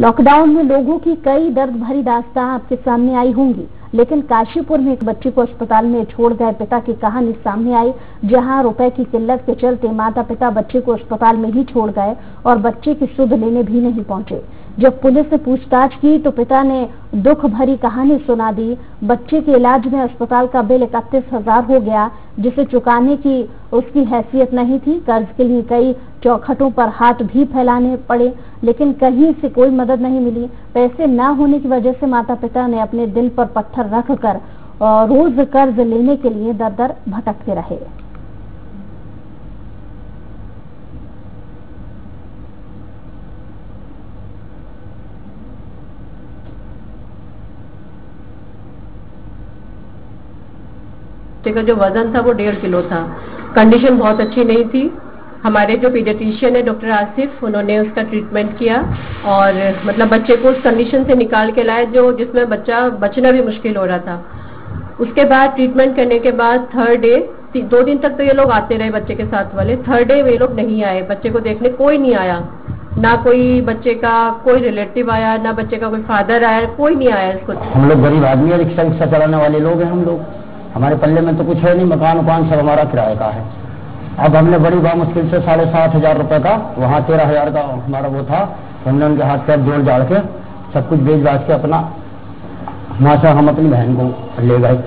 Lockdown में लोगों की कई दर्द भरी दास्तां आपके सामने आई होंगी, लेकिन काशीपुर में एक बच्ची को अस्पताल में छोड़ गए पिता की कहानी सामने आई, जहाँ रुपए की किल्लत के चलते माता पिता बच्चे को अस्पताल में ही छोड़ गए और बच्चे की सुध लेने भी नहीं पहुँचे। जब पुलिस ने पूछताछ की तो पिता ने दुख भरी कहानी सुना दी। बच्चे के इलाज में अस्पताल का बिल इकतीस हज़ार हो गया जिसे चुकाने की उसकी हैसियत नहीं थी। कर्ज के लिए कई चौखटों पर हाथ भी फैलाने पड़े, लेकिन कहीं से कोई मदद नहीं मिली। पैसे न होने की वजह से माता पिता ने अपने दिल पर पत्थर रखकर रोज कर्ज लेने के लिए दर दर भटकते रहे बच्चे का जो वज़न था वो डेढ़ किलो था। कंडीशन बहुत अच्छी नहीं थी। हमारे जो पीडियाट्रिशियन है डॉक्टर आसिफ, उन्होंने उसका ट्रीटमेंट किया और मतलब बच्चे को उस कंडीशन से निकाल के लाए जो जिसमें बच्चा, बचना भी मुश्किल हो रहा था। उसके बाद ट्रीटमेंट करने के बाद थर्ड डे दो दिन तक तो ये लोग आते रहे बच्चे के साथ वाले। थर्ड डे वे लोग नहीं आए। बच्चे को देखने कोई नहीं आया। ना कोई बच्चे का कोई रिलेटिव आया, ना बच्चे का कोई फादर आया, कोई नहीं आया इसको। हम लोग गरीब आदमी रिक्शा रिक्शा चलाने वाले लोग हैं हम लोग। हमारे पल्ले में तो कुछ है नहीं, मकान उकान सब हमारा किराए का है। अब हमने बड़ी बा मुश्किल से साढ़े सात हज़ार रुपए का, वहाँ तेरह हज़ार का हमारा वो था, हमने उनके हाथ पैर जोड़ जाड़ के सब कुछ बेच बाज के अपना से हम अपनी बहन को ले गए।